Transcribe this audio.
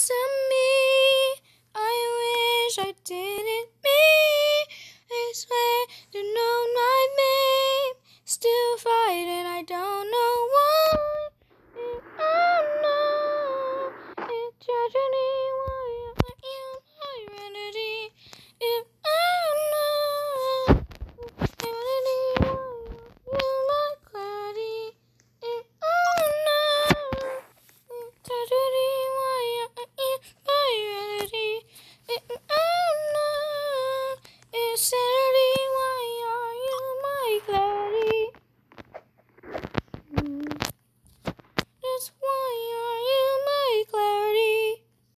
piece of me. I wish I didn't me. I swear to know my name. Still fighting, I don't know why. And I know it's tragedy.